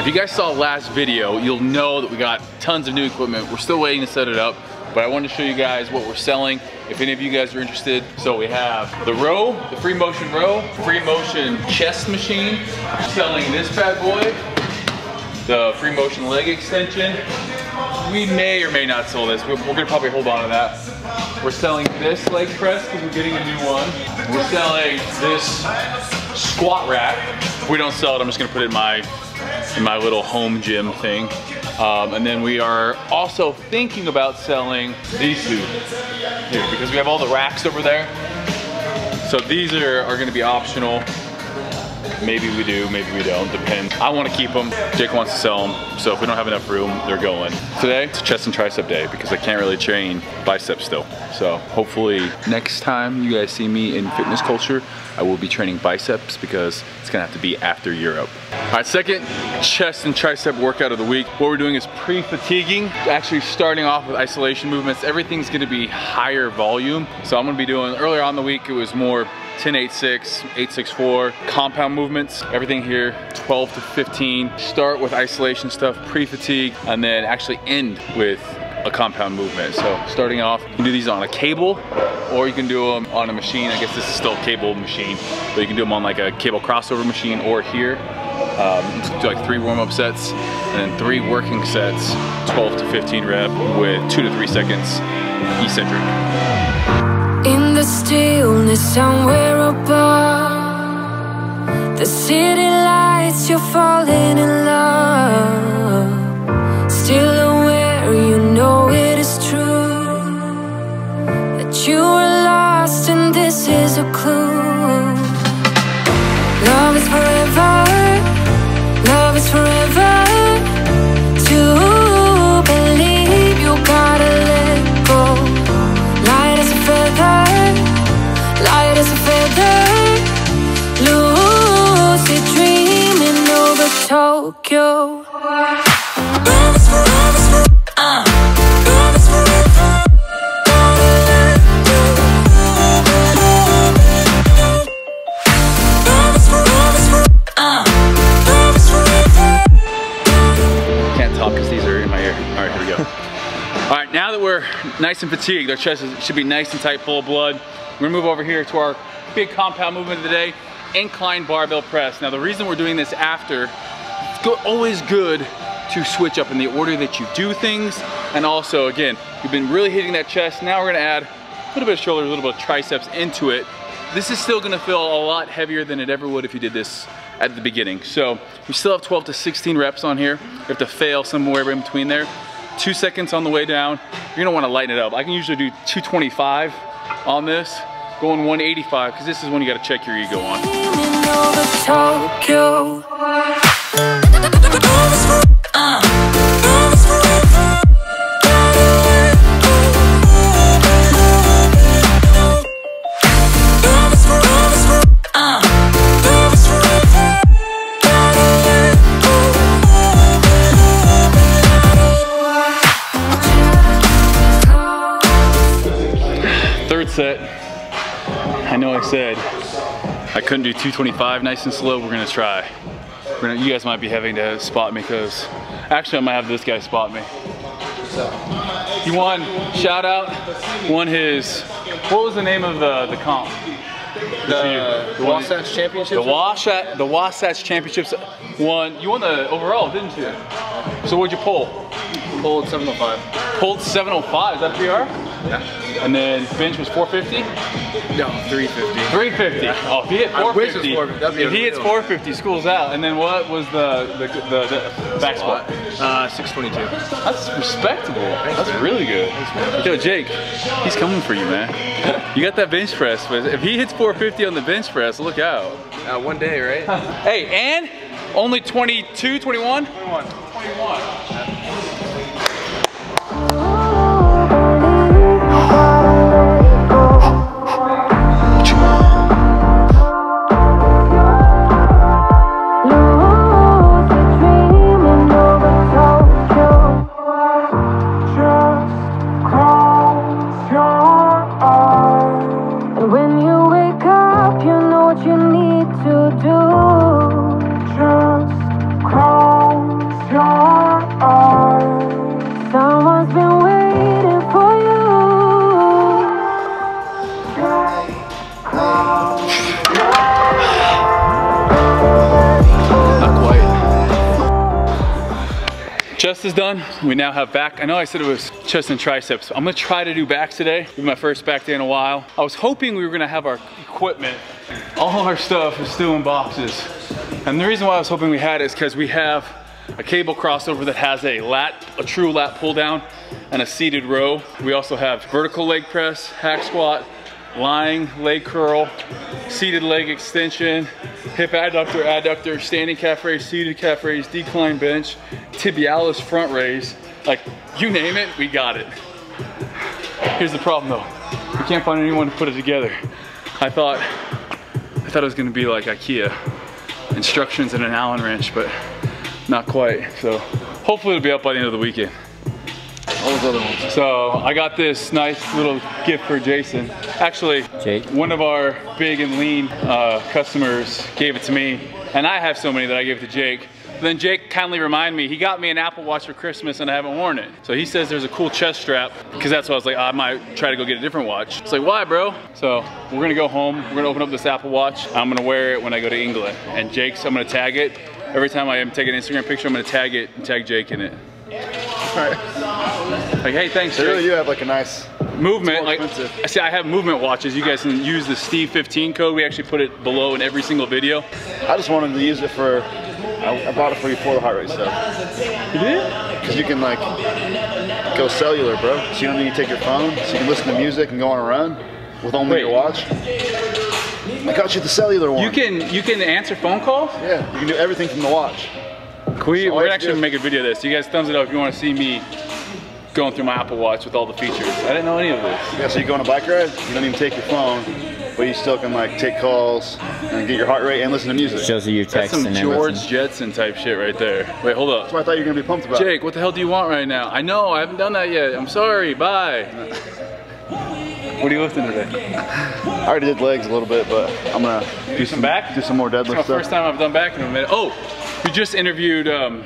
if you guys saw last video, you'll know that we got tons of new equipment. We're still waiting to set it up, but I wanted to show you guys what we're selling if any of you guys are interested. So we have the row, the free motion row, free motion chest machine, selling this bad boy, the free motion leg extension. We may or may not sell this. We're, we're gonna probably hold on to that. We're selling this leg press because we're getting a new one. We're selling this squat rack. If we don't sell it, I'm just gonna put it in my in my little home gym thing. Um, and then we are also thinking about selling these two here because we have all the racks over there. So these are, are gonna be optional. Maybe we do, maybe we don't, depends. I wanna keep them, Jake wants to sell them, so if we don't have enough room, they're going. Today, it's chest and tricep day because I can't really train biceps still. So hopefully next time you guys see me in fitness culture, I will be training biceps because it's gonna have to be after Europe. All right, second chest and tricep workout of the week. What we're doing is pre-fatiguing, actually starting off with isolation movements. Everything's gonna be higher volume. So I'm gonna be doing, earlier on the week, it was more 10, 8, 6, 8, 6, 4, compound movements, everything here, 12 to 15. Start with isolation stuff, pre-fatigue, and then actually end with a compound movement. So starting off, you can do these on a cable, or you can do them on a machine. I guess this is still a cable machine, but you can do them on like a cable crossover machine or here. Um, do like three warm-up sets, and then three working sets, 12 to 15 rep with two to three seconds eccentric. The stillness somewhere above. The city lights, you're falling in love. Still aware, you know it is true. That you were lost and this is a clue Tokyo Can't talk because these are in my ear. All right, here we go. All right, now that we're nice and fatigued, our chest should be nice and tight, full of blood. We're gonna move over here to our big compound movement of the day, incline barbell press. Now the reason we're doing this after, go, always good to switch up in the order that you do things. And also, again, you've been really hitting that chest. Now we're gonna add a little bit of shoulders, a little bit of triceps into it. This is still gonna feel a lot heavier than it ever would if you did this at the beginning. So we still have 12 to 16 reps on here. You have to fail somewhere in between there. Two seconds on the way down. You're gonna wanna lighten it up. I can usually do 225 on this, going 185, because this is when you gotta check your ego on. Said I couldn't do 225 nice and slow. We're gonna try. We're gonna, you guys might be having to spot me because actually I might have this guy spot me. He won, shout out, won his, what was the name of the, the comp? The, The Wasatch Championships? The Wasatch, the Wasatch Championships won, you won the overall, didn't you? So what'd you pull? pulled 705. Pulled 705, is that PR? Yeah. And then bench was 450? No, 350. 350. Oh, if he hit I wish it 450, was 450. If he hits 450, school's out. And then what was the the, the, the back squat? Uh, 622. That's respectable. That's really good. Yo, Jake, he's coming for you, man. You got that bench press, but if he hits 450 on the bench press, look out. Uh, one day, right? Hey, and only 22, 21? 21. 21. Is done. We now have back. I know I said it was chest and triceps. I'm gonna try to do backs today. This is my first back day in a while. I was hoping we were gonna have our equipment. All our stuff is still in boxes. And the reason why I was hoping we had it is because we have a cable crossover that has a lat, a true lat pull down and a seated row. We also have vertical leg press, hack squat, lying leg curl, seated leg extension, hip adductor, adductor, standing calf raise, seated calf raise, decline bench, tibialis front raise. Like you name it, we got it. Here's the problem though. We can't find anyone to put it together. I thought, I thought it was gonna be like Ikea. Instructions and an Allen wrench, but not quite. So hopefully it'll be up by the end of the weekend. All those other ones. So I got this nice little gift for Jason. Actually, Jake. one of our big and lean uh, customers gave it to me, and I have so many that I gave it to Jake. Then Jake kindly reminded me, he got me an Apple Watch for Christmas and I haven't worn it. So he says there's a cool chest strap, because that's why I was like, I might try to go get a different watch. It's like, why bro? So we're gonna go home, we're gonna open up this Apple Watch. I'm gonna wear it when I go to England. And Jake's, I'm gonna tag it. Every time I take an Instagram picture, I'm gonna tag it and tag Jake in it. Alright. Like, hey, thanks, Jake. really do have like a nice. movement like. I see I have movement watches you guys can use the Steve 15 code we actually put it below in every single video I just wanted to use it for. I, I bought it for you for the heart rate stuff. you did Because you can like go cellular, bro. So you don't need to take your phone. So you can listen to music and go on a run with only Wait. your watch. I got you the cellular one. you can you can answer phone calls Yeah, you can do everything from the watch. Can We, so we're you have to actually do- gonna make a video of this. You guys thumbs it up if you want to see me going through my Apple Watch with all the features. I didn't know any of this. Yeah, so you go on a bike ride, you don't even take your phone, but you still can like take calls and get your heart rate and listen to music. Shows you your that's text some and George everything. Jetson type shit right there. Wait hold up. That's what I thought you were gonna be pumped about. Jake what the hell do you want right now? I know I haven't done that yet. I'm sorry bye. What are you lifting today? I already did legs a little bit, but I'm gonna do some back? do some more It's my deadlift first time I've done back in a minute. Oh, we just interviewed um,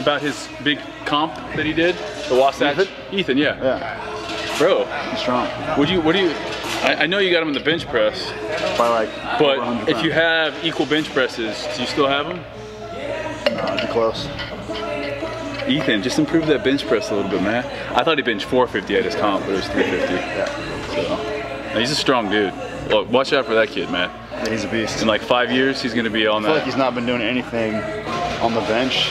about his big comp that he did, the Wasatch. Ethan? Ethan, yeah. Yeah, Bro, I'm strong. would you? What do you? I, I know you got him in the bench press, By like. but if you have equal bench presses, do you still have them? Nah, too close. Ethan, just improve that bench press a little bit, man. I thought he benched 450 at his comp, but it was 350. So, he's a strong dude. Look, watch out for that kid, man. Yeah, he's a beast. In like five years, he's gonna be on I feel like that. he's not been doing anything on the bench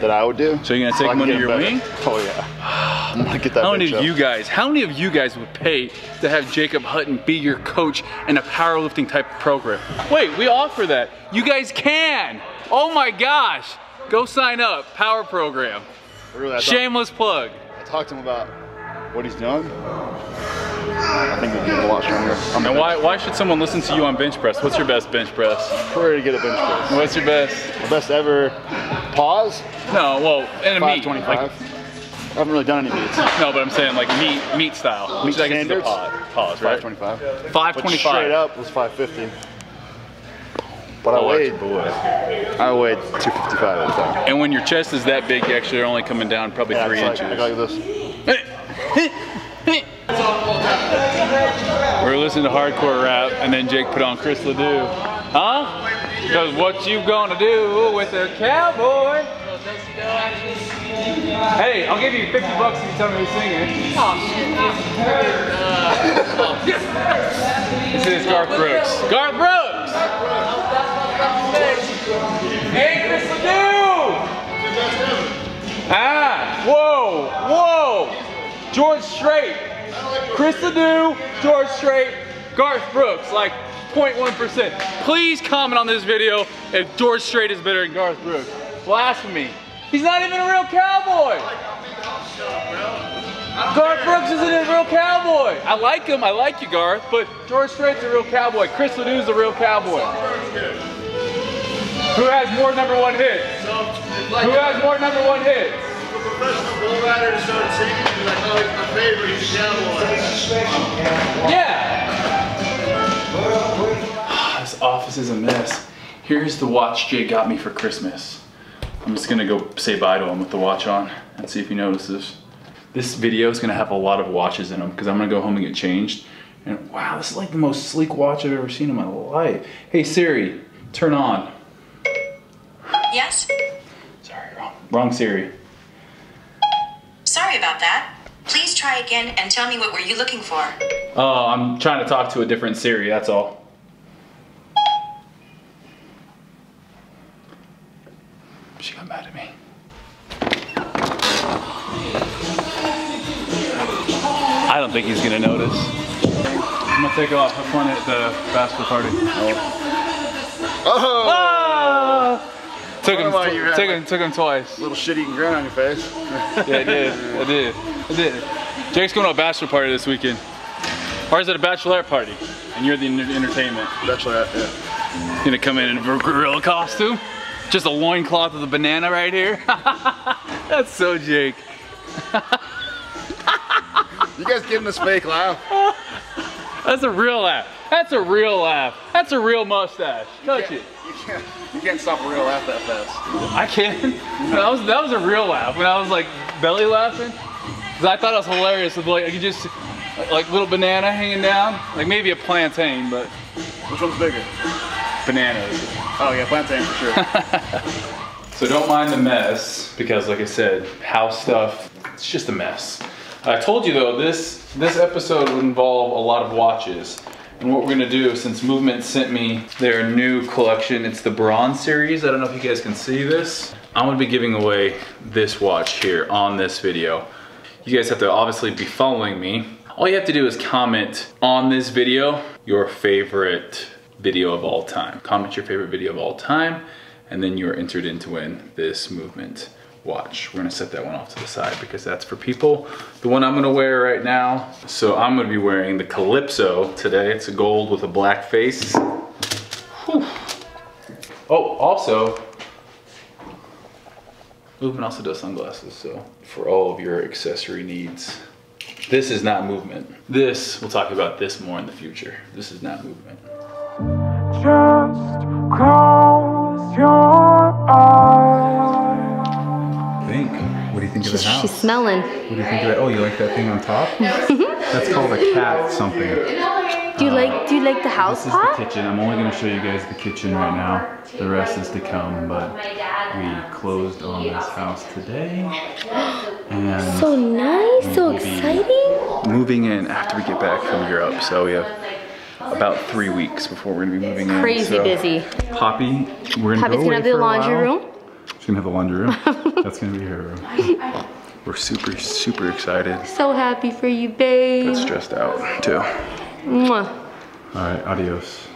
that I would do. So you're gonna take I him under your better. wing? Oh yeah. I'm gonna get that How many of up. you guys, how many of you guys would pay to have Jacob Hutton be your coach in a powerlifting type program? Wait, we offer that. You guys can. Oh my gosh. Go sign up, power program. Really, Shameless plug. I talked to him about what he's doing. I think he's getting a lot stronger. I'm And why, why should someone listen to you on bench press? What's your best bench press? pretty good at bench press. What's your best? The best ever pause, No, well, in a meet. 525. Like, I haven't really done any beats. no, but I'm saying like meet, meet style. Which I guess is a standards? pod, pause, right? 525. But 525. straight up was 550. But I Oh, weighed, boy. I weighed 255 at the time. And when your chest is that big, you actually are only coming down probably Yeah, three it's like, inches. I got this. We were listening to hardcore rap, and then Jake put on Chris Ledoux. Huh? Because what you gonna do with a cowboy? Hey, I'll give you 50 bucks if you tell me who's singing. This is Garth Brooks. Garth Brooks! Hey, Chris Ledoux! Ah, whoa, whoa! George Strait. Chris Ledoux, George Strait, Garth Brooks, like 0.1%. Please comment on this video if George Strait is better than Garth Brooks. Blasphemy. He's not even a real cowboy. Garth Brooks isn't a real cowboy. I like him, I like you, Garth, but George Strait's a real cowboy. Chris Ledoux's a real cowboy. Who has more number one hits? Who has more number one hits? Yeah. This office is a mess. Here's the watch Jay got me for Christmas. I'm just gonna go say bye to him with the watch on and see if he notices. This video is gonna have a lot of watches in them because I'm gonna go home and get changed. And wow, this is like the most sleek watch I've ever seen in my life. Hey Siri, turn on. Yes? Sorry, wrong, wrong Siri. that. Please try again and tell me what were you looking for. Oh, I'm trying to talk to a different Siri, that's all. She got mad at me. I don't think he's gonna notice. I'm gonna take off. Have fun at the bachelor party. Oh! Ah! Took him, Why you took like- him, took him twice. Little shit-eating grin on your face. Yeah, I did. I did. I did. Jake's going to a bachelor party this weekend. Or is it a bachelorette party? And you're the enter- entertainment. Bachelorette, yeah. You're gonna come in in a gorilla costume? Just a loincloth with a banana right here? That's so Jake. You guys giving this fake laugh? That's a real laugh. That's a real laugh. That's a real mustache. Touch it. You can't, you can't stop a real laugh that fast. I can. That was that was a real laugh when I was like belly laughing. Cause I thought it was hilarious with like you just like little banana hanging down, like maybe a plantain, but Which one's bigger? bananas. Oh yeah, plantain for sure. So don't mind the mess because like I said, house stuff, it's just a mess. I told you though, this this episode would involve a lot of watches. And what we're gonna do, since Movement sent me their new collection, it's the Bronze series. I don't know if you guys can see this. I'm gonna be giving away this watch here on this video. You guys have to obviously be following me. All you have to do is comment on this video your favorite video of all time. Comment your favorite video of all time, and then you're entered in to win this movement watch. We're gonna set that one off to the side because that's for people. The one I'm gonna wear right now, so I'm gonna be wearing the Calypso today. It's a gold with a black face. Whew. Oh, also, Movement also does sunglasses, so for all of your accessory needs. This is not movement. This, we'll talk about this more in the future. This is not movement. Just close your eyes. Think. What do you think of She's, the house? she's smelling. What do you think of that? Oh, you like that thing on top? Mm-hmm. That's called a cat something. Do you like do you like the house This is the kitchen. I'm only going to show you guys the kitchen right now. The rest is to come, but we closed on this house today. And So nice, so exciting. moving in after we get back from Europe. So we have about three weeks before we're gonna be moving in. Crazy So busy. Poppy, we're gonna Poppy's go gonna have the laundry room. She's gonna have the laundry room. That's gonna be her room. We're super, super excited, So happy for you, babe. but stressed out too. Mwah. All right, adios.